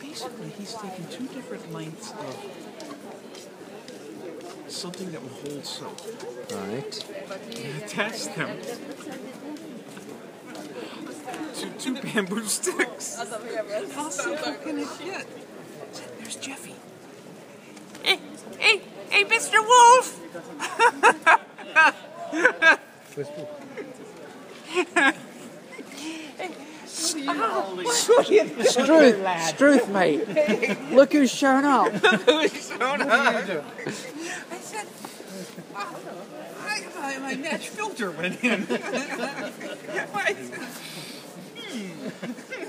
Basically, he's taken two different lengths of something that will hold soap Right. and attached them to two bamboo sticks. How simple can it get? There's Jeffy. Hey, hey, hey, Mr. Wolf! Struth, Struth, mate. Look who's shown up. Who's shown up? I said, oh, I, my, my match filter went in. I said, hmm.